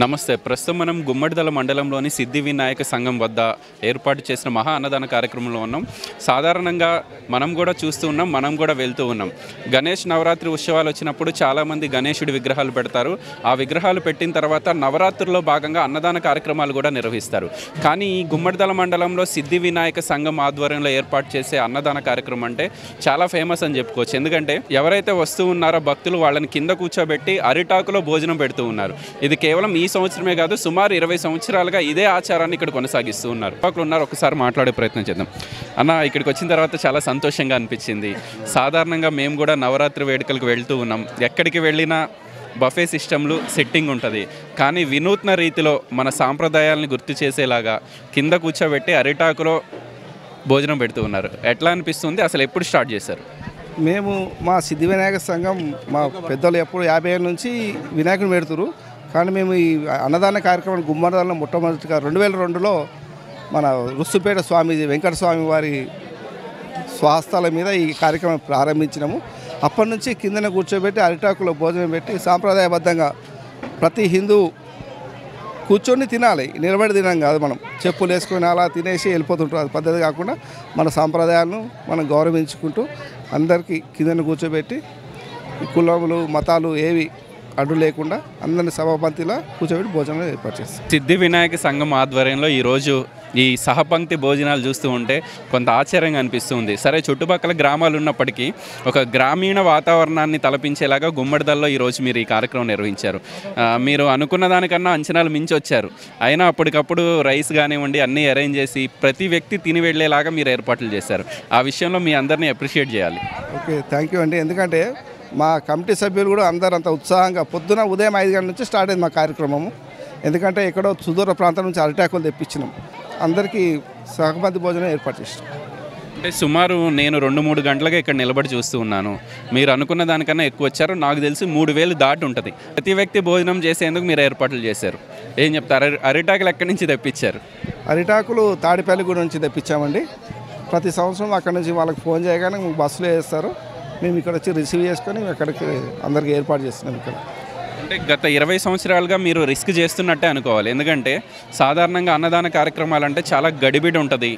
నమస్తే. ప్రస్తుతం మనం గుమ్మడిదల మండలంలోని సిద్ధి వినాయక సంఘం వద్ద ఏర్పాటు చేసిన మహా అన్నదాన కార్యక్రమంలో ఉన్నాం. సాధారణంగా మనం కూడా చూస్తూ ఉన్నాం మనం కూడా వెళ్తూ ఉన్నాం. గణేష్ నవరాత్రి ఉత్సవాలు వచ్చినప్పుడు చాలామంది గణేషుడి విగ్రహాలు పెడతారు. ఆ విగ్రహాలు పెట్టిన తర్వాత నవరాత్రుల్లో భాగంగా అన్నదాన కార్యక్రమాలు కూడా నిర్వహిస్తారు. కానీ ఈ గుమ్మడిదల మండలంలో సిద్ధి వినాయక సంఘం ఆధ్వర్యంలో ఏర్పాటు చేసే అన్నదాన కార్యక్రమం అంటే చాలా ఫేమస్ అని చెప్పుకోవచ్చు. ఎందుకంటే ఎవరైతే వస్తూ ఉన్నారో భక్తులు వాళ్ళని కింద కూర్చోబెట్టి అరిటాకులో భోజనం పెడుతూ ఉన్నారు. ఇది కేవలం ఈ సంవత్సరమే కాదు సుమారు ఇరవై సంవత్సరాలుగా ఇదే ఆచారాన్ని ఇక్కడ కొనసాగిస్తూ ఉన్నారు. అక్కడ ఉన్నారు ఒకసారి మాట్లాడే ప్రయత్నం చేద్దాం. అన్న ఇక్కడికి వచ్చిన తర్వాత చాలా సంతోషంగా అనిపించింది. సాధారణంగా మేము కూడా నవరాత్రి వేడుకలకు వెళ్తూ ఉన్నాం. ఎక్కడికి వెళ్ళినా బఫే సిస్టంలు సెట్టింగ్ ఉంటుంది. కానీ వినూత్న రీతిలో మన సాంప్రదాయాలను గుర్తు చేసేలాగా కింద కూర్చోబెట్టి అరిటాకులో భోజనం పెడుతూ ఉన్నారు. ఎట్లా అనిపిస్తుంది? అసలు ఎప్పుడు స్టార్ట్ చేశారు? మేము మా సిద్ధి వినాయక సంఘం మా పెద్దలు ఎప్పుడు యాభై ఏళ్ళ నుంచి వినాయకుని పెడుతురు కానీ మేము ఈ అన్నదాన కార్యక్రమం గుమ్మడిదాలను మొట్టమొదటిగా రెండు వేల రెండులో మన రుస్తుపేట స్వామీజీ వెంకట స్వామి వారి స్వాస్థల మీద ఈ కార్యక్రమం ప్రారంభించినాము. అప్పటి నుంచి కిందన కూర్చోబెట్టి అరిటాకులో భోజనం పెట్టి సాంప్రదాయబద్ధంగా ప్రతి హిందూ కూర్చొని తినాలి. నిలబడి తినాం కాదు మనం. చెప్పులు వేసుకొని అలా తినేసి వెళ్ళిపోతుంటారు. అది పద్ధతి కాకుండా మన సాంప్రదాయాలను మనం గౌరవించుకుంటూ అందరికీ కిందన కూర్చోబెట్టి కులములు మతాలు ఏవి అడ్డు లేకుండా అందరిని సభాపంతిలా కూర్చోబెట్టి భోజనం ఏర్పాటు చేస్తాం. సిద్ధి వినాయక సంఘం ఆధ్వర్యంలో ఈరోజు ఈ సహపంక్తి భోజనాలు చూస్తూ ఉంటే కొంత ఆశ్చర్యంగా అనిపిస్తుంది. సరే చుట్టుపక్కల గ్రామాలు ఉన్నప్పటికీ ఒక గ్రామీణ వాతావరణాన్ని తలపించేలాగా గుమ్మడిదల్లో ఈరోజు మీరు ఈ కార్యక్రమం నిర్వహించారు. మీరు అనుకున్న దానికన్నా అంచనాలు మించి వచ్చారు అయినా అప్పటికప్పుడు రైస్ కానివ్వండి అన్నీ అరేంజ్ చేసి ప్రతి వ్యక్తి తిని వెళ్ళేలాగా మీరు ఏర్పాట్లు చేశారు. ఆ విషయంలో మీ అందరినీ అప్రిషియేట్ చేయాలి. ఓకే థ్యాంక్ యూ అండి. ఎందుకంటే మా కమిటీ సభ్యులు కూడా అందరూ అంత ఉత్సాహంగా పొద్దున ఉదయం ఐదు గంటల నుంచి స్టార్ట్ అయింది మా కార్యక్రమము. ఎందుకంటే ఎక్కడో సుదూర ప్రాంతం నుంచి అరిటాకులు తెప్పించినాం. అందరికీ సహపంతి భోజనం ఏర్పాటు చేసినాం. అంటే సుమారు నేను రెండు మూడు గంటలుగా ఇక్కడ నిలబడి చూస్తూ ఉన్నాను. మీరు అనుకున్న దానికన్నా ఎక్కువ వచ్చారు. నాకు తెలిసి మూడు వేలు దాటి ఉంటుంది. ప్రతి వ్యక్తి భోజనం చేసేందుకు మీరు ఏర్పాట్లు చేశారు. ఏం చెప్తారు? అరి అరిటాకులు ఎక్కడి నుంచి తెప్పించారు? అరిటాకులు తాడిపల్లిగూడ నుంచి తెప్పించామండి. ప్రతి సంవత్సరం అక్కడ నుంచి వాళ్ళకి ఫోన్ చేయగానే బస్సులో వేస్తారు. మేము ఇక్కడ వచ్చి రిసీవ్ చేసుకొని అక్కడికి అందరికీ ఏర్పాటు చేస్తున్నాం ఇక్కడ. అంటే గత ఇరవై సంవత్సరాలుగా మీరు రిస్క్ చేస్తున్నట్టే అనుకోవాలి. ఎందుకంటే సాధారణంగా అన్నదాన కార్యక్రమాలు అంటే చాలా గడిబిడి ఉంటుంది.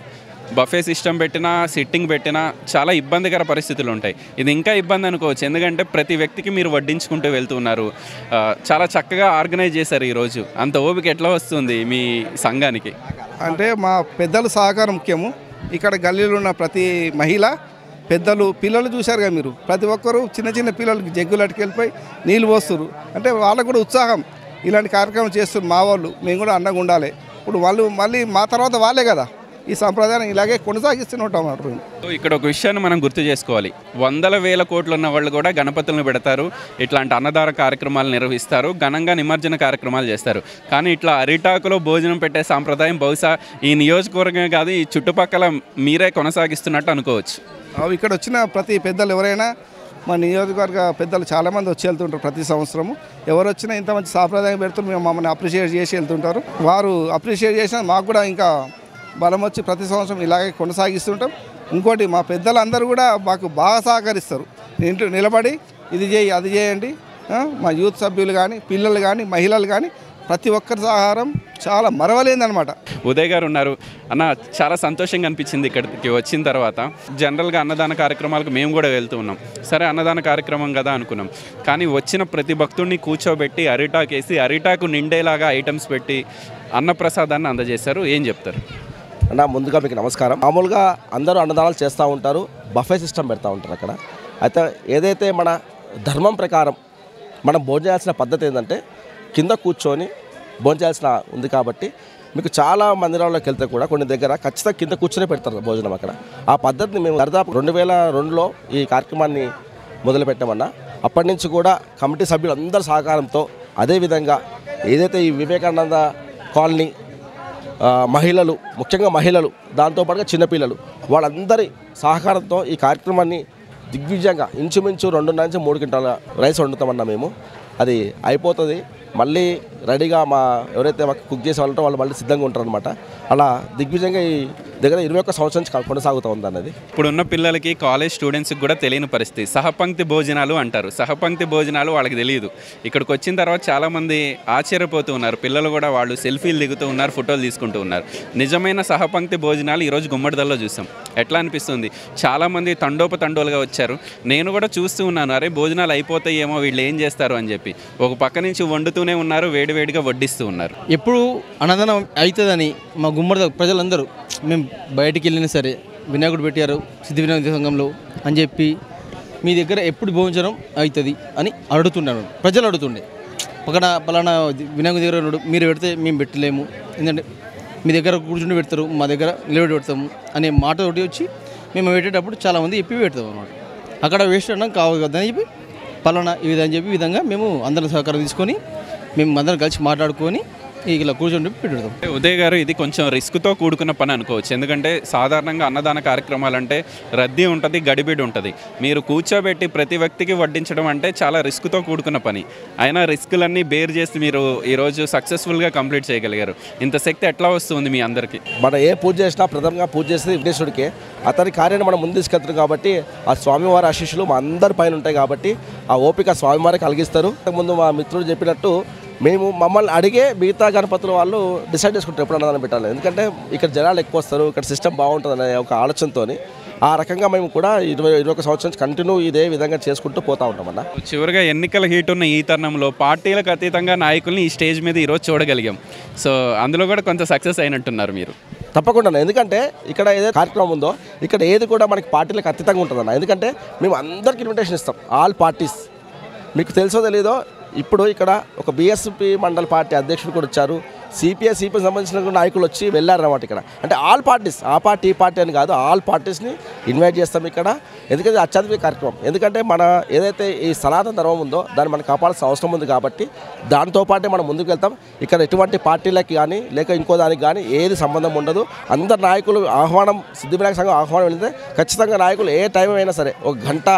బఫే సిస్టమ్ పెట్టినా సిట్టింగ్ పెట్టినా చాలా ఇబ్బందికర పరిస్థితులు ఉంటాయి. ఇది ఇంకా ఇబ్బంది అనుకోవచ్చు. ఎందుకంటే ప్రతి వ్యక్తికి మీరు వడ్డించుకుంటూ వెళ్తున్నారు చాలా చక్కగా ఆర్గనైజ్ చేశారు ఈరోజు అంత ఓపిక ఎట్లా వస్తుంది మీ సంఘానికి? అంటే మా పెద్దల సహకారం ముఖ్యము. ఇక్కడ గల్లీలో ఉన్న ప్రతి మహిళ పెద్దలు పిల్లలు చూశారుగా మీరు. ప్రతి ఒక్కరూ చిన్న చిన్న పిల్లలకి జగ్గులు అటుకెళ్ళిపోయి నీళ్ళు పోస్తారు అంటే వాళ్ళకు కూడా ఉత్సాహం. ఇలాంటి కార్యక్రమం చేస్తారు మా వాళ్ళు. మేము కూడా అండగా ఉండాలి. ఇప్పుడు వాళ్ళు మళ్ళీ మా తర్వాత వాళ్ళే కదా. ఈ సంప్రదాయం ఇలాగే కొనసాగిస్తూనే ఉంటాం సో ఇక్కడ ఒక విషయాన్ని మనం గుర్తు చేసుకోవాలి. వందల వేల కోట్లు ఉన్న వాళ్ళు కూడా గణపతులను పెడతారు. ఇట్లాంటి అన్నదార కార్యక్రమాలు నిర్వహిస్తారు. ఘనంగా నిమజ్జన కార్యక్రమాలు చేస్తారు. కానీ ఇట్లా అరిటాకులో భోజనం పెట్టే సాంప్రదాయం బహుశా ఈ నియోజకవర్గమే కాదు ఈ చుట్టుపక్కల మీరే కొనసాగిస్తున్నట్టు అనుకోవచ్చు. ఇక్కడ వచ్చిన ప్రతి పెద్దలు ఎవరైనా మా నియోజకవర్గ పెద్దలు చాలామంది వచ్చి వెళ్తుంటారు ప్రతి సంవత్సరము. ఎవరు వచ్చినా ఇంత మంచి సాంప్రదాయం పెడుతున్న మేము మమ్మల్ని అప్రిషియేట్ చేసి వెళ్తుంటారు. వారు అప్రిషియేట్ చేసినా మాకు కూడా ఇంకా బలం వచ్చి ప్రతి సంవత్సరం ఇలాగే కొనసాగిస్తుంటాం. ఇంకోటి మా పెద్దలందరూ కూడా మాకు బాగా సహకరిస్తారు. ఇంట్లో నిలబడి ఇది చేయి అది చేయండి మా యూత్ సభ్యులు కానీ పిల్లలు కానీ మహిళలు కానీ ప్రతి ఒక్కరి సహారం చాలా మరవలేదన్నమాట. ఉదయ్ గారు ఉన్నారు. అన్న చాలా సంతోషంగా అనిపించింది ఇక్కడికి వచ్చిన తర్వాత. జనరల్గా అన్నదాన కార్యక్రమాలకు మేము కూడా వెళ్తూ ఉన్నాం. సరే అన్నదాన కార్యక్రమం కదా అనుకున్నాం. కానీ వచ్చిన ప్రతి భక్తుడిని కూర్చోబెట్టి అరిటాకు వేసి అరిటాకు నిండేలాగా ఐటమ్స్ పెట్టి అన్నప్రసాదాన్ని అందజేశారు. ఏం చెప్తారు? అన్న ముందుగా మీకు నమస్కారం. మామూలుగా అందరూ అన్నదానాలు చేస్తూ ఉంటారు. బఫే సిస్టమ్ పెడతా ఉంటారు అక్కడ. అయితే ఏదైతే మన ధర్మం ప్రకారం మనం భోజనం చేయాల్సిన పద్ధతి ఏంటంటే కింద కూర్చొని భోజనం ఉంది కాబట్టి మీకు చాలా మందిరాల్లోకి వెళ్తే కూడా కొన్ని దగ్గర ఖచ్చితంగా కింద కూర్చొని పెడతారు భోజనం అక్కడ. ఆ పద్ధతిని మేము దాదాపు రెండు వేల రెండులో ఈ కార్యక్రమాన్ని మొదలుపెట్టామన్నా. అప్పటి నుంచి కూడా కమిటీ సభ్యులు అందరి సహకారంతో అదేవిధంగా ఏదైతే ఈ వివేకానంద కాలనీ మహిళలు ముఖ్యంగా మహిళలు దాంతోపాటుగా చిన్నపిల్లలు వాళ్ళందరి సహకారంతో ఈ కార్యక్రమాన్ని దిగ్విజయంగా ఇంచుమించు రెండున్నర నుంచి మూడు క్వింటాల రైస్ వండుతామన్నా మేము. అది అయిపోతుంది. మళ్ళీ రెడీగా మా ఎవరైతే మాకు కుక్ చేసే వాళ్ళు వాళ్ళు మళ్ళీ సిద్ధంగా ఉంటారు అనమాట అలా దిగ్విజయంగా ఈ దగ్గర ఇరవై ఒక్క సంవత్సరం నుంచి కొనసాగుతూ ఉంది అన్నది ఇప్పుడున్న పిల్లలకి కాలేజ్ స్టూడెంట్స్కి కూడా తెలియని పరిస్థితి. సహపంక్తి భోజనాలు అంటారు. సహపంక్తి భోజనాలు వాళ్ళకి తెలియదు. ఇక్కడికి వచ్చిన తర్వాత చాలామంది ఆశ్చర్యపోతూ ఉన్నారు. పిల్లలు కూడా వాళ్ళు సెల్ఫీలు దిగుతూ ఉన్నారు ఫోటోలు తీసుకుంటూ ఉన్నారు. నిజమైన సహపంక్తి భోజనాలు ఈరోజు గుమ్మడిదల్లో చూసాం. ఎట్లా అనిపిస్తుంది? చాలామంది తండోపతండోలుగా వచ్చారు. నేను కూడా చూస్తూ ఉన్నాను. అరే భోజనాలు అయిపోతాయేమో వీళ్ళు ఏం చేస్తారు అని చెప్పి. ఒక పక్క నుంచి వండుతూ వండుతూనే ఉన్నారు వేడివేడిగా వడ్డిస్తూ ఉన్నారు. ఎప్పుడు అన్నదానం అవుతుందని మా గుమ్మడి ప్రజలందరూ మేము బయటికి వెళ్ళినా సరే వినాయకుడు పెట్టారు సిద్ధి వినాయక సంఘంలో అని చెప్పి మీ దగ్గర ఎప్పుడు భోజనం అవుతుంది అని అడుగుతున్నాను ప్రజలు అడుగుతుండే. పక్కన పలానా వినాయక దగ్గర మీరు పెడితే మేము పెట్టలేము. ఎందుకంటే మీ దగ్గర కూర్చుని పెడతారు మా దగ్గర నిలబెట్టి పెడతాము అనే మాట ఒకటి వచ్చి మేము పెట్టేటప్పుడు చాలామంది చెప్పి పెడతాం అన్నమాట. అక్కడ వేస్ట్ అనడం కావాలి కదా అని చెప్పి పలానా ఈ విధంగా చెప్పి విధంగా మేము అందరం సహకారం తీసుకొని మేము అందరం కలిసి మాట్లాడుకొని ఇలా కూర్చొని పెట్టుతాం అంటే ఉదయ్ గారు ఇది కొంచెం రిస్క్తో కూడుకున్న పని అనుకోవచ్చు. ఎందుకంటే సాధారణంగా అన్నదాన కార్యక్రమాలు అంటే రద్దీ ఉంటుంది గడిబిడి ఉంటుంది. మీరు కూర్చోబెట్టి ప్రతి వ్యక్తికి వడ్డించడం అంటే చాలా రిస్క్తో కూడుకున్న పని. అయినా రిస్కులన్నీ బేర్ చేసి మీరు ఈరోజు సక్సెస్ఫుల్గా కంప్లీట్ చేయగలిగారు. ఇంత శక్తి ఎట్లా వస్తుంది మీ అందరికీ? మనం ఏ పూజ చేసినా ప్రథమంగా పూజ చేసేది వెంకటేశ్వరుడికే అతని కార్యాన్ని మనం ముందు తీసుకెళ్తాం కాబట్టి ఆ స్వామివారి ఆశీస్సులు మా అందరి పైన ఉంటాయి కాబట్టి ఆ ఓపిక స్వామివారే కలిగిస్తారు. ముందు మా మిత్రుడు చెప్పినట్టు మేము మమ్మల్ని అడిగే మిగతా గణపతుల వాళ్ళు డిసైడ్ చేసుకుంటారు ఎప్పుడు అన్నదానం పెట్టాలి ఎందుకంటే ఇక్కడ జనాలు ఎక్కువ వస్తారు ఇక్కడ సిస్టమ్ బాగుంటుంది అనే ఒక ఆలోచనతోని ఆ రకంగా మేము కూడా ఇరవై ఇరవై ఒక సంవత్సరం కంటిన్యూ ఇదే విధంగా చేసుకుంటూ పోతా ఉంటామన్న చివరిగా ఎన్నికల హీట్ ఉన్న ఈ తరుణంలో పార్టీలకు అతీతంగా నాయకుల్ని ఈ స్టేజ్ మీద ఈరోజు చూడగలిగాం. సో అందులో కూడా కొంత సక్సెస్ అయినట్టున్నారు మీరు. తప్పకుండా ఎందుకంటే ఇక్కడ ఏదైతే కార్యక్రమం ఉందో ఇక్కడ ఏది కూడా మనకి పార్టీలకు అతీతంగా ఉంటుందన్న. ఎందుకంటే మేము అందరికి ఇన్విటేషన్ ఇస్తాం ఆల్ పార్టీస్ మీకు తెలుసో తెలీదో ఇప్పుడు ఇక్కడ ఒక బీఎస్పీ మండల పార్టీ అధ్యక్షుడు కూడా వచ్చారు. సిపిఐ సిపిఐ సంబంధించిన నాయకులు వచ్చి వెళ్ళారన్నమాట ఇక్కడ. అంటే ఆల్ పార్టీస్ ఆ పార్టీ ఈ పార్టీ అని కాదు ఆల్ పార్టీస్ని ఇన్వైట్ చేస్తాం ఇక్కడ. ఎందుకంటే అత్యధిక కార్యక్రమం. ఎందుకంటే మన ఏదైతే ఈ సనాతన ధర్మం ఉందో దాన్ని మనం కాపాడాల్సిన అవసరం ఉంది కాబట్టి దాంతోపాటే మనం ముందుకు వెళ్తాం. ఇక్కడ ఎటువంటి పార్టీలకి కానీ లేక ఇంకో దానికి కానీ ఏది సంబంధం ఉండదు. అందరు నాయకులు ఆహ్వానం సిద్ధివినాయక సంఘం ఆహ్వానం వెళ్తే ఖచ్చితంగా నాయకులు ఏ టైం అయినా సరే ఒక గంట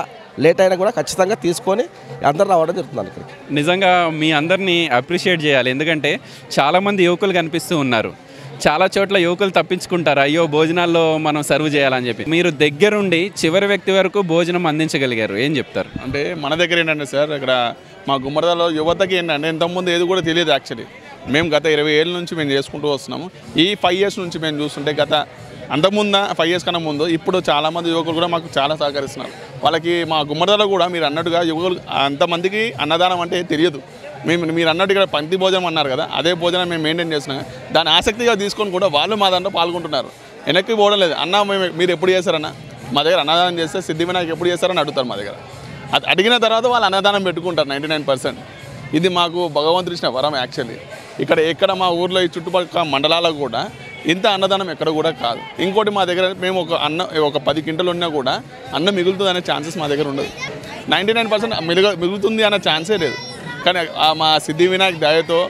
లేట్ అయినా కూడా ఖచ్చితంగా తీసుకొని అందరు రావడం జరుగుతుంది ఇక్కడికి. నిజంగా మీ అందరినీ అప్రిషియేట్ చేయాలి. ఎందుకంటే చాలామంది యువకులు కనిపిస్తూ ఉన్నారు. చాలా చోట్ల యువకులు తప్పించుకుంటారు. అయ్యో భోజనాల్లో మనం సర్వ్ చేయాలని చెప్పి. మీరు దగ్గరుండి చివరి వ్యక్తి వరకు భోజనం అందించగలిగారు. ఏం చెప్తారు? అంటే మన దగ్గర ఏంటంటే సార్ ఇక్కడ మా గుమ్మడిదలో యువతకి ఏంటంటే ఇంతకుముందు ఏది కూడా తెలియదు యాక్చువల్లీ మేము గత ఇరవై ఏళ్ళ నుంచి మేము చేసుకుంటూ వస్తున్నాము. ఈ ఫైవ్ ఇయర్స్ నుంచి మేము చూస్తుంటే గత అంతకుముందు ఫైవ్ ఇయర్స్ కన్నా ముందు ఇప్పుడు చాలామంది యువకులు కూడా మాకు చాలా సహకరిస్తున్నారు. వాళ్ళకి మా గుమ్మడిలో కూడా మీరు అన్నట్టుగా యువకులు అంతమందికి అన్నదానం అంటే తెలియదు. మేము మీరు అన్నట్టు ఇక్కడ పంక్తి భోజనం అన్నారు కదా అదే భోజనం మేము మెయింటైన్ చేస్తున్నాం దాన్ని ఆసక్తిగా తీసుకొని కూడా వాళ్ళు మా దాంట్లో పాల్గొంటున్నారు. వెనక్కి పోవడం లేదు. అన్న మేము మీరు ఎప్పుడు చేశారన్న? మా దగ్గర అన్నదానం చేస్తే సిద్ధి వినాయక్ ఎప్పుడు చేస్తారని అడుగుతారు మా దగ్గర. అది అడిగిన తర్వాత వాళ్ళు అన్నదానం పెట్టుకుంటారు నైంటీ నైన్ పర్సెంట్ ఇది మాకు భగవంతుడిచ్చిన వరం యాక్చువల్లీ ఇక్కడ ఎక్కడ మా ఊర్లో ఈ చుట్టుపక్కల మండలాలకు కూడా ఇంత అన్నదానం ఎక్కడ కూడా కాదు. ఇంకోటి మా దగ్గర మేము ఒక అన్న ఒక పది కింటలు ఉన్నా కూడా అన్నం మిగులుతుంది అనే ఛాన్సెస్ మా దగ్గర ఉండదు. నైంటీ నైన్ పర్సెంట్ మిలుగ మిగులుతుంది అనే ఛాన్సే లేదు. కానీ ఆ మా సిద్ధి వినాయక్ దయతో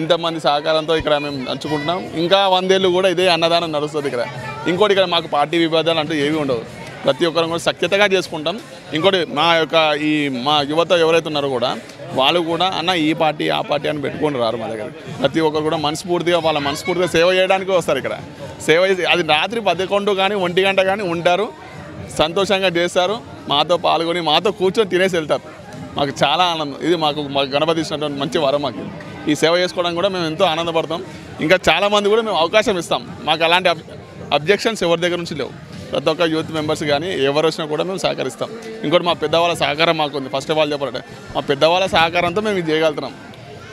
ఎంతమంది సహకారంతో ఇక్కడ మేము నంచుకుంటున్నాం ఇంకా వందేళ్ళు కూడా ఇదే అన్నదానం నడుస్తుంది ఇక్కడ. ఇంకోటి ఇక్కడ మాకు పార్టీ విభేదాలు అంటూ ఏవి ఉండవు. ప్రతి ఒక్కరం కూడా సఖ్యతగా చేసుకుంటాం. ఇంకోటి మా యొక్క ఈ మా యువత ఎవరైతే ఉన్నారో కూడా వాళ్ళు కూడా అన్న ఈ పార్టీ ఆ పార్టీ అని పెట్టుకొని రారు మా దగ్గర. ప్రతి ఒక్కరు కూడా మనస్ఫూర్తిగా వాళ్ళ మనస్ఫూర్తిగా సేవ చేయడానికి వస్తారు ఇక్కడ. సేవ అది రాత్రి పదకొండు కానీ ఒంటి గంట కానీ ఉంటారు. సంతోషంగా చేస్తారు. మాతో పాల్గొని మాతో కూర్చొని తినేసి వెళ్తారు. మాకు చాలా ఆనందం. ఇది మాకు మాకు గణపతి ఇచ్చినటువంటి మంచి వరం మాకు ఈ సేవ చేసుకోవడం కూడా మేము ఎంతో ఆనందపడతాం. ఇంకా చాలామంది కూడా మేము అవకాశం ఇస్తాం. మాకు అలాంటి అబ్ అబ్జెక్షన్స్ ఎవరి దగ్గర నుంచి లేవు. ప్రతి ఒక్క యూత్ మెంబర్స్ కానీ ఎవరు వచ్చినా కూడా మేము సహకరిస్తాం. ఇంకోటి మా పెద్దవాళ్ళ సహకారం మాకు ఉంది ఫస్ట్ ఆఫ్ ఆల్ చెప్పాలంటే మా పెద్దవాళ్ళ సహకారంతో మేము ఇది చేయగలుగుతున్నాం.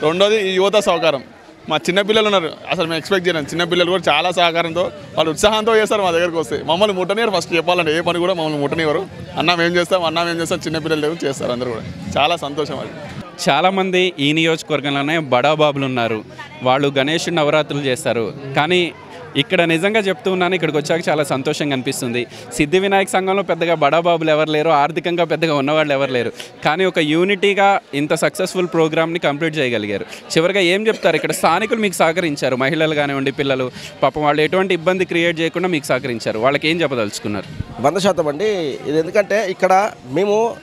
రెండోది ఈ యువత సహకారం. మా చిన్నపిల్లలు ఉన్నారు. అసలు మేము ఎక్స్పెక్ట్ చేయలేము చిన్నపిల్లలు కూడా చాలా సహకారంతో వాళ్ళు ఉత్సాహంతో చేస్తారు మా దగ్గరకు వస్తే. మమ్మల్ని ముట్టనియరు ఫస్ట్ చెప్పాలంటే ఏ పని కూడా మమ్మల్ని ముట్టనివ్వరు అన్న మేము చేస్తాం? అన్న మేము చేస్తాం? చిన్నపిల్లలు లేవు చేస్తారు అందరూ కూడా. చాలా సంతోషం అది. చాలామంది ఈ నియోజకవర్గంలోనే బడాబాబులు ఉన్నారు. వాళ్ళు గణేష్ నవరాత్రులు చేస్తారు. కానీ ఇక్కడ నిజంగా చెప్తూ ఉన్నాను ఇక్కడికి వచ్చాక చాలా సంతోషంగా అనిపిస్తుంది. సిద్ధి వినాయక సంఘంలో పెద్దగా బడాబాబులు ఎవరు లేరు ఆర్థికంగా పెద్దగా ఉన్నవాళ్ళు ఎవరు లేరు. కానీ ఒక యూనిటీగా ఇంత సక్సెస్ఫుల్ ప్రోగ్రామ్ని కంప్లీట్ చేయగలిగారు. చివరిగా ఏం చెప్తారు? ఇక్కడ స్థానికులు మీకు సహకరించారు మహిళలు కానివ్వండి పిల్లలు. పాపం వాళ్ళు ఎటువంటి ఇబ్బంది క్రియేట్ చేయకుండా మీకు సహకరించారు. వాళ్ళకి ఏం చెప్పదలుచుకున్నారు? వంద శాతం అండి. ఇది ఎందుకంటే ఇక్కడ మేము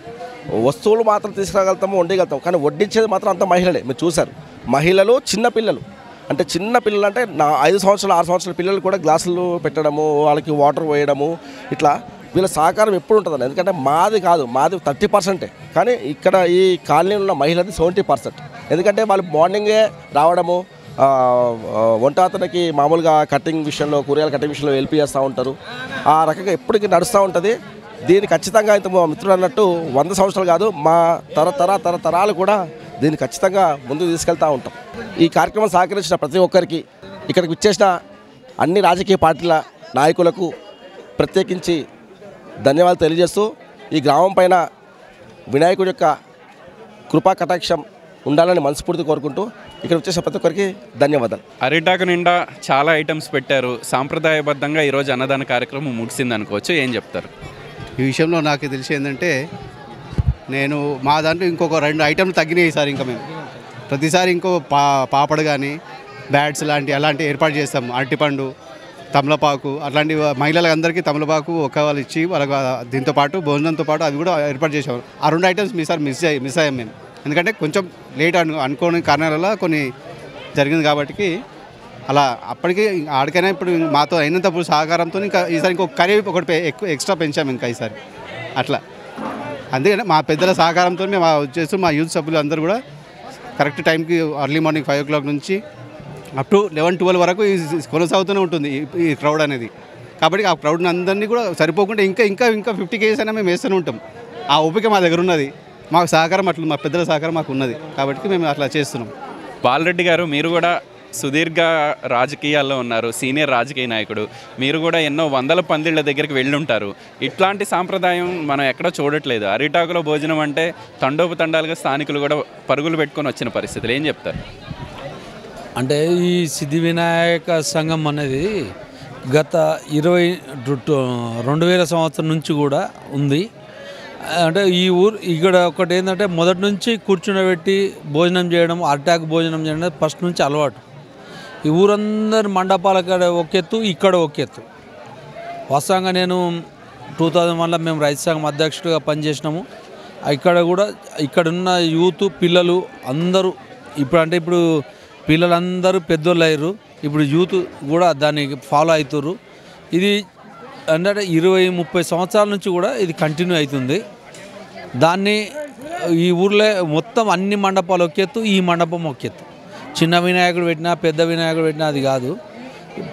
వస్తువులు మాత్రం తీసుకురాగలుగుతాము వండగలుగుతాం కానీ వడ్డించేది మాత్రం అంత మహిళలే. మీరు చూశారు. మహిళలు చిన్న పిల్లలు. అంటే చిన్న పిల్లలు అంటే నా ఐదు సంవత్సరాలు ఆరు సంవత్సరాల పిల్లలు కూడా గ్లాసులు పెట్టడము వాళ్ళకి వాటర్ పోయడము ఇట్లా వీళ్ళ సహకారం ఎప్పుడు ఉంటుందండి. ఎందుకంటే మాది కాదు మాది థర్టీ పర్సెంటే కానీ ఇక్కడ ఈ కాలనీలో ఉన్న మహిళది సెవెంటీ పర్సెంట్. ఎందుకంటే వాళ్ళు మార్నింగే రావడము వంట అతనికి మామూలుగా కటింగ్ విషయంలో కూరగాయల కటింగ్ విషయంలో హెల్ప్ చేస్తూ ఉంటారు. ఆ రకంగా ఎప్పటికీ నడుస్తూ ఉంటుంది. దీన్ని ఖచ్చితంగా ఇంత మా మిత్రుడు అన్నట్టు వంద సంవత్సరాలు కాదు మా తరతర తరతరాలు కూడా దీన్ని ఖచ్చితంగా ముందుకు తీసుకెళ్తూ ఉంటాం. ఈ కార్యక్రమం సహకరించిన ప్రతి ఒక్కరికి ఇక్కడికి విచ్చేసిన అన్ని రాజకీయ పార్టీల నాయకులకు ప్రత్యేకించి ధన్యవాదాలు తెలియజేస్తూ ఈ గ్రామం పైన వినాయకుడి యొక్క కృపా కటాక్షం ఉండాలని మనస్ఫూర్తి కోరుకుంటూ ఇక్కడ వచ్చేసిన ప్రతి ఒక్కరికి ధన్యవాదాలు. అరిటాకు నిండా చాలా ఐటమ్స్ పెట్టారు. సాంప్రదాయబద్ధంగా ఈరోజు అన్నదాన కార్యక్రమం ముగిసింది అనుకోవచ్చు ఏం చెప్తారు? ఈ విషయంలో నాకు తెలిసి ఏంటంటే నేను మా దాంట్లో ఇంకొక రెండు ఐటెంలు తగ్గినాయి ఈసారి ఇంకా మేము. ప్రతిసారి ఇంకో పా పాపడు కానీ బ్యాట్స్ లాంటి అలాంటి ఏర్పాటు చేస్తాం. అరటిపండు తమలపాకు అట్లాంటి మహిళలందరికీ తమలపాకు ఒక వాళ్ళు ఇచ్చి వాళ్ళకి దీంతో పాటు భోజనంతో పాటు అవి కూడా ఏర్పాటు చేసాం ఆ రెండు ఐటమ్స్ మీ సార్ మిస్ అయ్యి మిస్ అయ్యాం మేము. ఎందుకంటే కొంచెం లేట్ అను అనుకోని కారణాల వల్ల కొన్ని జరిగింది కాబట్టి అలా అప్పటికి ఆడికైనా ఇప్పుడు మాతో అయినంతప్పుడు సహకారంతో ఇంకా ఈసారి ఇంకొక కర్రీ ఒకటి పె- ఎక్కువ ఎక్స్ట్రా పెంచాము ఇంకా ఈసారి అట్లా. అందుకని మా పెద్దల సహకారంతో మేము వచ్చేసి మా యూత్ సభ్యులు అందరూ కూడా కరెక్ట్ టైంకి early morning five o'clock నుంచి అప్ టు లెవెన్ ట్వెల్వ్ వరకు కొనసాగుతూనే ఉంటుంది ఈ- ఈ క్రౌడ్ అనేది. కాబట్టి ఆ క్రౌడ్ని అందరినీ కూడా సరిపోకుండా ఇంకా ఇంకా ఇంకా ఫిఫ్టీ కేజీస్ అయినా మేము వేస్తూనే ఉంటాం. ఆ ఓపిక మా దగ్గర ఉన్నది. మాకు సహకారం అట్లా మా పెద్దల సహకారం మాకు ఉన్నది. కాబట్టి మేము అట్లా చేస్తున్నాం. బాలరెడ్డి గారు మీరు కూడా సుదీర్ఘ రాజకీయాల్లో ఉన్నారు సీనియర్ రాజకీయ నాయకుడు. మీరు కూడా ఎన్నో వందల పందిళ్ళ దగ్గరికి వెళ్ళి ఉంటారు ఇట్లాంటి సాంప్రదాయం మనం ఎక్కడ చూడట్లేదు. అరిటాకులో భోజనం అంటే తండోపతండాలుగా స్థానికులు కూడా పరుగులు పెట్టుకొని వచ్చిన పరిస్థితులు. ఏం చెప్తారు? అంటే ఈ సిద్ధి వినాయక సంఘం అనేది గత ఇరవై టు- రెండు వేల సంవత్సరం నుంచి కూడా ఉంది. అంటే ఈ ఊరు ఇక్కడ ఒకటి ఏంటంటే మొదటి నుంచి కూర్చునబెట్టి భోజనం చేయడం అటాక్ భోజనం చేయడం ఫస్ట్ నుంచి అలవాటు. ఈ ఊరందరి మండపాల కాడ ఒకెత్తు ఇక్కడ ఒకెత్తు వాస్తవంగా నేను టూ థౌజండ్ వన్లో మేము రైతు సంఘం అధ్యక్షుడిగా పనిచేసినాము. ఇక్కడ కూడా ఇక్కడ ఉన్న యూత్ పిల్లలు అందరూ ఇప్పుడు అంటే ఇప్పుడు పిల్లలందరూ పెద్దోళ్ళు అయ్యారు. ఇప్పుడు యూత్ కూడా దాన్ని ఫాలో అవుతారు ఇది అంటే ఇరవై ముప్పై సంవత్సరాల నుంచి కూడా ఇది కంటిన్యూ అవుతుంది. దాన్ని ఈ ఊర్లో మొత్తం అన్ని మండపాలు ఒకెత్తు ఈ మండపం ఒకెత్తు చిన్న వినాయకుడు పెట్టినా పెద్ద వినాయకుడు పెట్టినా అది కాదు.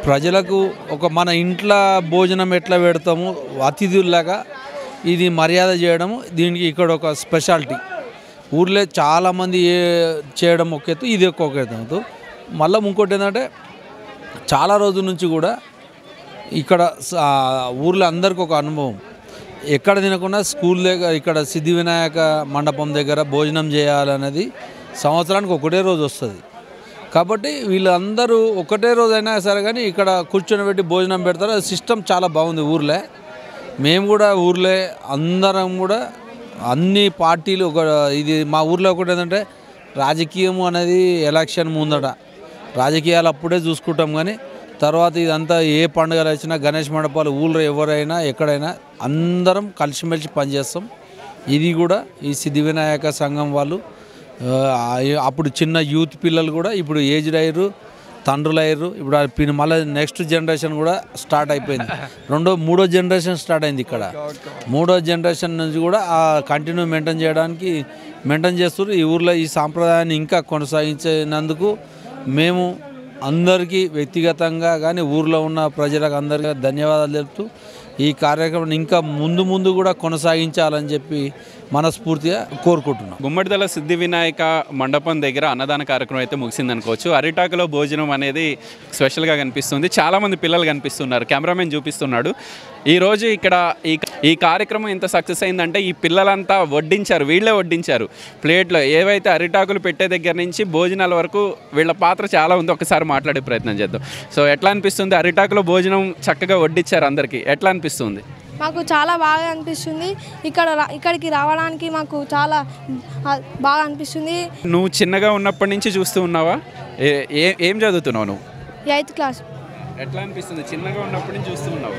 ప్రజలకు ఒక మన ఇంట్లో భోజనం ఎట్లా పెడతాము అతిథుల్లాగా ఇది మర్యాద చేయడము దీనికి ఇక్కడ ఒక స్పెషాలిటీ. ఊర్లో చాలామంది చేయడం ఒక ఎత్తు ఇది ఒక ఎత్తు. మళ్ళీ ఇంకోటి ఏంటంటే చాలా రోజుల నుంచి కూడా ఇక్కడ స- ఊర్లో అందరికి ఒక అనుభవం. ఎక్కడ తినకుండా స్కూల్ దగ్గర ఇక్కడ సిద్ధి వినాయక మండపం దగ్గర భోజనం చేయాలనేది సంవత్సరానికి ఒకటే రోజు వస్తుంది. కాబట్టి వీళ్ళందరూ ఒకటే రోజైనా సరే కానీ ఇక్కడ కూర్చొని పెట్టి భోజనం పెడతారు. అది సిస్టమ్ చాలా బాగుంది ఊర్లే. మేము కూడా ఊర్లే. అందరం కూడా అన్ని పార్టీలు ఒక ఇది మా ఊర్లో ఒకటి ఏంటంటే రాజకీయం అనేది ఎలక్షన్ ముందట. రాజకీయాలు అప్పుడే చూసుకుంటాం కానీ తర్వాత ఇదంతా ఏ పండుగలు వచ్చినా గణేష్ మండపాలు ఊళ్ళో ఎవరైనా ఎక్కడైనా అందరం కలిసిమెలిసి పనిచేస్తాం. ఇది కూడా ఈ సిద్ధి వినాయక సంఘం వాళ్ళు అప్పుడు చిన్న యూత్ పిల్లలు కూడా ఇప్పుడు ఏజ్డ్ అయ్యారు తండ్రులు అయ్యారు. ఇప్పుడు ఆ మళ్ళీ నెక్స్ట్ జనరేషన్ కూడా స్టార్ట్ అయిపోయింది. రెండో మూడో జనరేషన్ స్టార్ట్ అయింది ఇక్కడ. మూడో జనరేషన్ నుంచి కూడా ఆ కంటిన్యూ మెయింటైన్ చేయడానికి మెయింటైన్ చేస్తారు ఈ ఊర్లో ఈ సాంప్రదాయాన్ని ఇంకా కొనసాగించినందుకు మేము అందరికీ వ్యక్తిగతంగా కానీ ఊర్లో ఉన్న ప్రజలకు అందరికీ ధన్యవాదాలు తెలుపుతూ ఈ కార్యక్రమం ఇంకా ముందు ముందు కూడా కొనసాగించాలని చెప్పి మనస్ఫూర్తిగా కోరుకుంటున్నాం. గుమ్మడిదల సిద్ధి వినాయక మండపం దగ్గర అన్నదాన కార్యక్రమం అయితే ముగిసింది అనుకోవచ్చు. అరిటాకులో భోజనం అనేది స్పెషల్గా కనిపిస్తుంది. చాలామంది పిల్లలు కనిపిస్తున్నారు. కెమెరామెన్ చూపిస్తున్నాడు. ఈరోజు ఇక్కడ ఈ ఈ కార్యక్రమం ఎంత సక్సెస్ అయిందంటే ఈ పిల్లలంతా వడ్డించారు వీళ్ళే వడ్డించారు. ప్లేట్లో ఏవైతే అరిటాకులు పెట్టే దగ్గర నుంచి భోజనాల వరకు వీళ్ళ పాత్ర చాలా ఉంది. ఒకసారి మాట్లాడే ప్రయత్నం చేద్దాం. సో ఎట్లా అనిపిస్తుంది? అరిటాకులో భోజనం చక్కగా వడ్డించారు అందరికీ. ఎట్లా అనిపిస్తుంది? మాకు చాలా బాగా అనిపిస్తుంది. ఇక్కడ ఇక్కడికి రావడానికి మాకు చాలా బాగా అనిపిస్తుంది. నువ్వు చిన్నగా ఉన్నప్పటి నుంచి చూస్తూ ఉన్నావా? ఏ- ఏ- ఏం చదువుతున్నావు నువ్వు? Eighth class. ఎట్లా అనిపిస్తుంది? చిన్నగా ఉన్నప్పటి నుంచి చూస్తూ ఉన్నావు?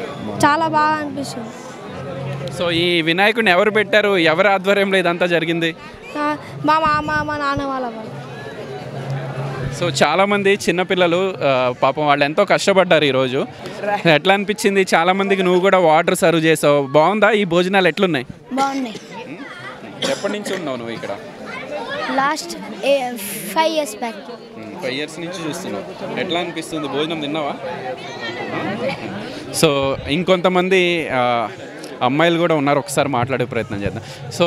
చాలా బాగా అనిపిస్తుంది సో ఈ వినాయకుడిని ఎవరు పెట్టారు? ఎవరి ఆధ్వర్యంలో ఇదంతా జరిగింది? మా మామ మా నాన్న వాళ్ళ సో చాలామంది చిన్నపిల్లలు పాపం వాళ్ళు ఎంతో కష్టపడ్డారు ఈరోజు. ఎట్లా అనిపించింది? చాలామందికి నువ్వు కూడా వాటర్ సర్వ్ చేసావు. బాగుందా? ఈ భోజనాలు ఎట్లున్నాయి? బాగున్నాయి. ఎప్పటి నుంచి ఉన్నావు నువ్వు ఇక్కడ? Last five years back. Five years నుంచి చూస్తున్నావు ఎట్లా అనిపిస్తుంది? భోజనం తిన్నావా? సో ఇంకొంతమంది అమ్మాయిలు కూడా ఉన్నారు. ఒకసారి మాట్లాడే ప్రయత్నం చేద్దాం. సో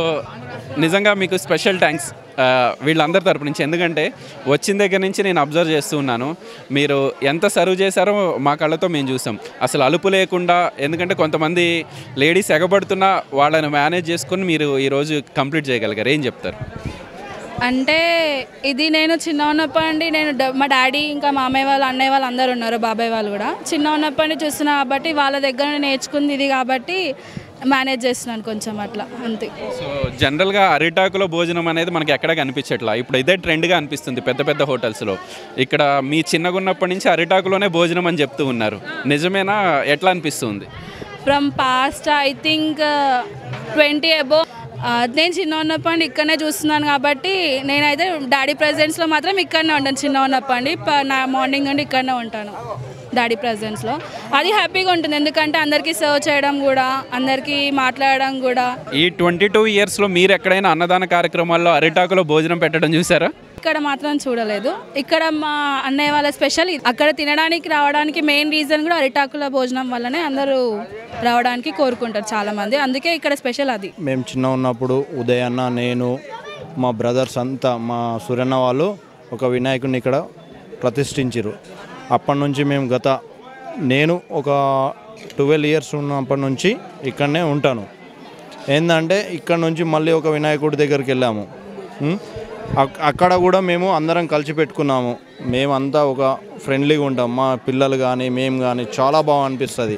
నిజంగా మీకు స్పెషల్ థ్యాంక్స్ వీళ్ళందరి తరపు నుంచి. ఎందుకంటే వచ్చిన దగ్గర నుంచి నేను అబ్జర్వ్ చేస్తూ ఉన్నాను. మీరు ఎంత సర్వ్ చేశారో మా కళ్ళతో మేము చూసాం. అసలు అలుపు లేకుండా ఎందుకంటే కొంతమంది లేడీస్ ఎగబడుతున్నా వాళ్ళని మేనేజ్ చేసుకొని మీరు ఈరోజు కంప్లీట్ చేయగలిగారు. ఏం చెప్తారు? అంటే ఇది నేను చిన్న ఉన్నప్పటి నుండి నేను మా డాడీ ఇంకా మామయ్య వాళ్ళు అన్నయ్య వాళ్ళు అందరు ఉన్నారు బాబాయ్ వాళ్ళు కూడా. చిన్న ఉన్నప్పటి నుంచి చూస్తున్నా కాబట్టి వాళ్ళ దగ్గర నేర్చుకుంది ఇది కాబట్టి మేనేజ్ చేస్తున్నాను కొంచెం అట్లా అంతే. సో జనరల్గా అరిటాకులో భోజనం అనేది మనకి ఎక్కడ కనిపించట్లా? ఇప్పుడు ఇదే ట్రెండ్గా అనిపిస్తుంది పెద్ద పెద్ద హోటల్స్లో. ఇక్కడ మీ చిన్నగా ఉన్నప్పటి నుంచి అరిటాకులోనే భోజనం అని చెప్తూ ఉన్నారు. నిజమేనా? ఎట్లా అనిపిస్తుంది? From past I think twenty about నేను చిన్న ఉన్నప్పటి ఇక్కడనే చూస్తున్నాను కాబట్టి నేనైతే డాడీ ప్రెజెన్స్లో మాత్రం ఇక్కడనే ఉంటాను చిన్న ఉన్నప్పటి నా మార్నింగ్ నుండి ఇక్కడనే ఉంటాను. డాడీ ప్రెజెన్స్లో అది హ్యాపీగా ఉంటుంది. ఎందుకంటే అందరికీ సర్వ్ చేయడం కూడా అందరికీ మాట్లాడడం కూడా. ఈ ట్వంటీ టూ ఇయర్స్లో మీరు ఎక్కడైనా అన్నదాన కార్యక్రమాల్లో అరిటాకులో భోజనం పెట్టడం చూసారా? ఇక్కడ మాత్రం చూడలేదు. ఇక్కడ మా అన్నయ్య వాళ్ళ స్పెషల్. అక్కడ తినడానికి రావడానికి మెయిన్ రీజన్ కూడా అరిటాకుల భోజనం వల్లనే అందరూ రావడానికి కోరుకుంటారు చాలామంది. అందుకే ఇక్కడ స్పెషల్ అది. మేము చిన్న ఉన్నప్పుడు ఉదయన్న నేను మా బ్రదర్స్ అంతా మా సూర్యన్న వాళ్ళు ఒక వినాయకుడిని ఇక్కడ ప్రతిష్ఠించారు అప్పటి నుంచి మేము గత నేను ఒక ట్వెల్వ్ ఇయర్స్ ఉన్నప్పటి నుంచి ఇక్కడనే ఉంటాను. ఏంటంటే ఇక్కడ నుంచి మళ్ళీ ఒక వినాయకుడి దగ్గరికి వెళ్ళాము. అక్కడ కూడా మేము అందరం కలిసి పెట్టుకున్నాము. మేమంతా ఒక ఫ్రెండ్లీగా ఉంటాం. మా పిల్లలు కానీ మేము కానీ చాలా బాగా అనిపిస్తుంది.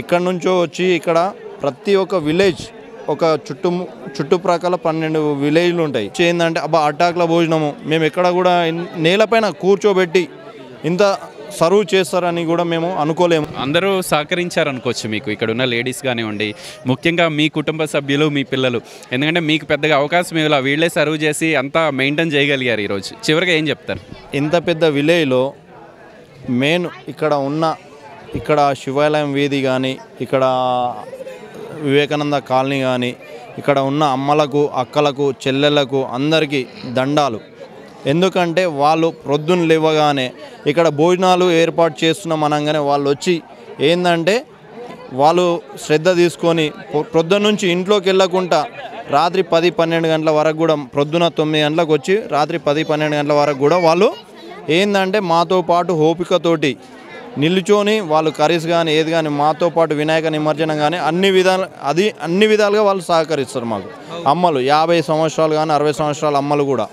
ఎక్కడి నుంచో వచ్చి ఇక్కడ ప్రతి ఒక్క విలేజ్ ఒక చుట్టు చుట్టుప్రక్కల పన్నెండు విలేజ్లు ఉంటాయి. ఏంటంటే అబ్బా అటాక్ల భోజనము. మేము ఎక్కడ కూడా నేలపైన కూర్చోబెట్టి ఇంత సర్వ్ చేస్తారని కూడా మేము అనుకోలేము. అందరూ సహకరించారు అనుకోవచ్చు మీకు. ఇక్కడ ఉన్న లేడీస్ కానివ్వండి ముఖ్యంగా మీ కుటుంబ సభ్యులు మీ పిల్లలు. ఎందుకంటే మీకు పెద్దగా అవకాశం ఇవ్వాలి వీళ్ళే సర్వ్ చేసి అంతా మెయింటైన్ చేయగలిగారు ఈరోజు. చివరిగా ఏం చెప్తారు? ఇంత పెద్ద విలేజ్లో మెయిన్ ఇక్కడ ఉన్న ఇక్కడ శివాలయం వీధి కానీ ఇక్కడ వివేకానంద కాలనీ కానీ ఇక్కడ ఉన్న అమ్మలకు అక్కలకు చెల్లెళ్ళకు అందరికీ దండాలు. ఎందుకంటే వాళ్ళు ప్రొద్దున లేవగానే ఇక్కడ భోజనాలు ఏర్పాటు చేస్తున్నాం అనగానే వాళ్ళు వచ్చి ఏంటంటే వాళ్ళు శ్రద్ధ తీసుకొని ప్రొద్దున నుంచి ఇంట్లోకి వెళ్ళకుండా రాత్రి పది పన్నెండు గంటల వరకు కూడా ప్రొద్దున తొమ్మిది గంటలకు వచ్చి రాత్రి పది పన్నెండు గంటల వరకు కూడా వాళ్ళు ఏంటంటే మాతో పాటు ఓపికతోటి నిల్చొని వాళ్ళు కర్రీస్ కానీ ఏది కానీ మాతో పాటు వినాయక నిమజ్జనం కానీ అన్ని విధాలు అది అన్ని విధాలుగా వాళ్ళు సహకరిస్తారు మాకు. అమ్మలు యాభై సంవత్సరాలు కానీ అరవై సంవత్సరాల అమ్మలు కూడా.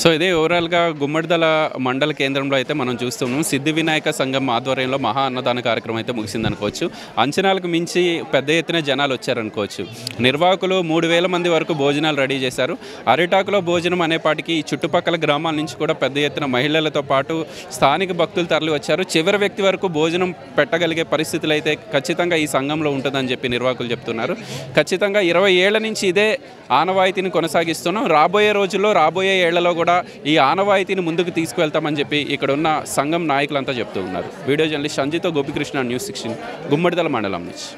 సో ఇదే ఓవరాల్గా గుమ్మడిదల మండల కేంద్రంలో అయితే మనం చూస్తున్నాం. సిద్ధి వినాయక సంఘం ఆధ్వర్యంలో మహా అన్నదాన కార్యక్రమం అయితే ముగిసిందనుకోవచ్చు. అంచనాలకు మించి పెద్ద ఎత్తున జనాలు వచ్చారనుకోవచ్చు. నిర్వాహకులు మూడు వేల మంది వరకు భోజనాలు రెడీ చేశారు. అరిటాకులో భోజనం అనేపాటికి చుట్టుపక్కల గ్రామాల నుంచి కూడా పెద్ద ఎత్తున మహిళలతో పాటు స్థానిక భక్తులు తరలి వచ్చారు. చివరి వ్యక్తి వరకు భోజనం పెట్టగలిగే పరిస్థితులు అయితే ఖచ్చితంగా ఈ సంఘంలో ఉంటుందని చెప్పి నిర్వాహకులు చెప్తున్నారు. ఖచ్చితంగా ఇరవై ఏళ్ళ నుంచి ఇదే ఆనవాయితీని కొనసాగిస్తున్నాం. రాబోయే రోజుల్లో రాబోయే ఏళ్ళలో కూడా ఈ ఆనవాయితీని ముందుకు తీసుకువెళ్తామని చెప్పి ఇక్కడ ఉన్న సంఘం నాయకులంతా చెప్తూ ఉన్నారు. వీడియో జర్నలిస్ట్ సంజితో గోపికృష్ణ న్యూస్ సిక్స్టీన్ గుమ్మడిదల మండలం నుంచి.